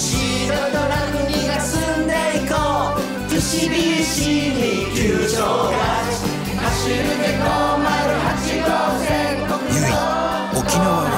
シードとラグビが住んでいこう。TCBC に球場が走るで508号線。国沖縄